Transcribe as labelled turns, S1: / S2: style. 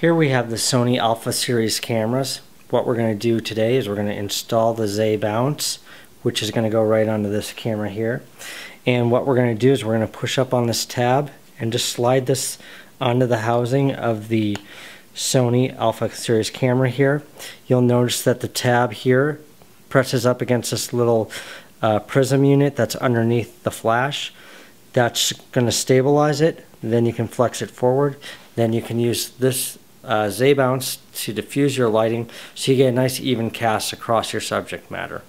S1: Here we have the Sony Alpha series cameras. What we're going to do today is we're going to install the Zeh Bounce, which is going to go right onto this camera here. And what we're going to do is we're going to push up on this tab and just slide this onto the housing of the Sony Alpha series camera here. You'll notice that the tab here presses up against this little uh, prism unit that's underneath the flash. That's going to stabilize it. Then you can flex it forward. Then you can use this uh, Zeh-Bounce to diffuse your lighting so you get a nice even cast across your subject matter.